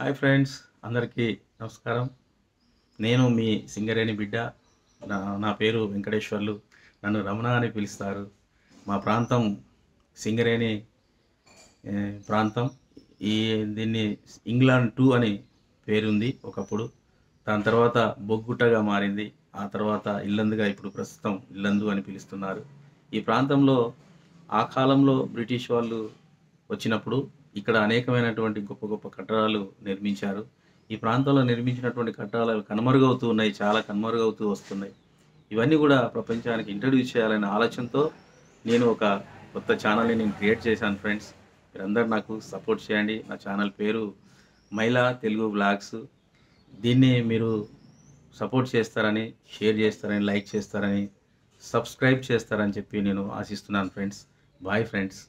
Hi friends అందరికీ నమస్కారం. నేను మీ సింగరేణి బిడ్డ. నా నా పేరు వెంకటేశ్వర్లు. నన్ను రమణ అని పిలుస్తారు. మా ప్రాంతం సింగరేణి ప్రాంతం. ఈ దీన్ని ఇంగ్లాండ్ టూ అని పేరుంది ఒకప్పుడు. దాని తర్వాత బొగ్గుట్టగా మారింది. ఆ తర్వాత ఇల్లందుగా ఇప్పుడు ప్రస్తుతం ఇల్లందు అని పిలుస్తున్నారు. ఈ ప్రాంతంలో ఆ కాలంలో బ్రిటిష్ వాళ్ళు వచ్చినప్పుడు ఇక్కడ అనేకమైనటువంటి గొప్ప గొప్ప కట్టడాలు నిర్మించారు. ఈ ప్రాంతంలో నిర్మించినటువంటి కట్టడాలు కనుమరుగవుతూ ఉన్నాయి చాలా కనుమరుగవుతూ వస్తున్నాయి. ఇవన్నీ కూడా ప్రపంచానికి ఇంట్రడ్యూస్ చేయాలనే ఆలోచనతో నేను ఒక కొత్త ఛానల్ని నేను క్రియేట్ చేశాను ఫ్రెండ్స్. మీరందరూ నాకు సపోర్ట్ చేయండి. నా ఛానల్ పేరు మహిళా తెలుగు బ్లాగ్స్ దీన్ని మీరు సపోర్ట్ చేస్తారని షేర్ చేస్తారని లైక్ చేస్తారని సబ్స్క్రైబ్ చేస్తారని చెప్పి నేను ఆశిస్తున్నాను ఫ్రెండ్స్. Bye friends.